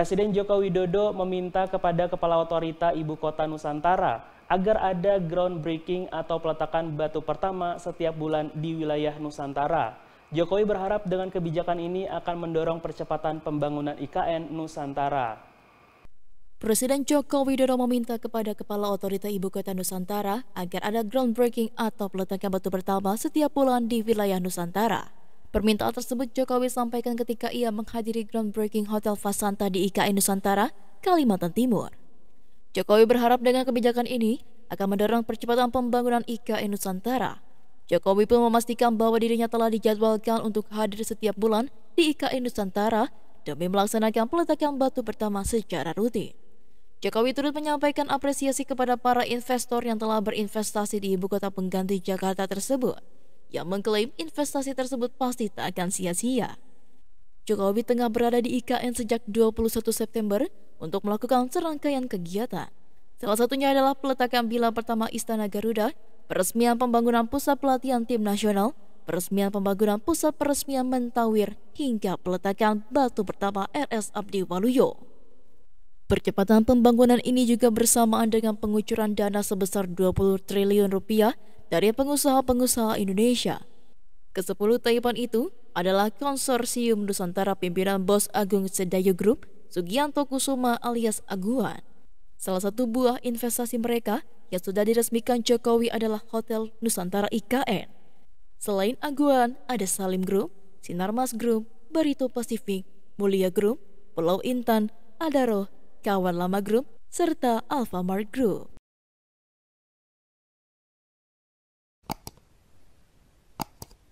Presiden Joko Widodo meminta kepada Kepala Otorita Ibu Kota Nusantara agar ada groundbreaking atau peletakan batu pertama setiap bulan di wilayah Nusantara. Jokowi berharap dengan kebijakan ini akan mendorong percepatan pembangunan IKN Nusantara. Presiden Joko Widodo meminta kepada Kepala Otorita Ibu Kota Nusantara agar ada groundbreaking atau peletakan batu pertama setiap bulan di wilayah Nusantara. Permintaan tersebut Jokowi sampaikan ketika ia menghadiri groundbreaking Hotel Fasanta di IKN Nusantara, Kalimantan Timur. Jokowi berharap dengan kebijakan ini akan mendorong percepatan pembangunan IKN Nusantara. Jokowi pun memastikan bahwa dirinya telah dijadwalkan untuk hadir setiap bulan di IKN Nusantara demi melaksanakan peletakan batu pertama secara rutin. Jokowi turut menyampaikan apresiasi kepada para investor yang telah berinvestasi di ibu kota pengganti Jakarta tersebut yang mengklaim investasi tersebut pasti tak akan sia-sia. Jokowi tengah berada di IKN sejak 21 September untuk melakukan serangkaian kegiatan. Salah satunya adalah peletakan bila pertama Istana Garuda, peresmian pembangunan pusat pelatihan tim nasional, peresmian pembangunan pusat peresmian Mentawir, hingga peletakan batu pertama RS Abdi Waluyo. Percepatan pembangunan ini juga bersamaan dengan pengucuran dana sebesar 20 triliun rupiah dari pengusaha-pengusaha Indonesia. Kesepuluh taipan itu adalah konsorsium Nusantara pimpinan Bos Agung Sedayo Group, Sugianto Kusuma alias Aguan. Salah satu buah investasi mereka yang sudah diresmikan Jokowi adalah Hotel Nusantara IKN. Selain Aguan, ada Salim Group, Sinarmas Group, Barito Pacific, Mulia Group, Pulau Intan, Adaro, Kawan Lama Group, serta Alfamart Group.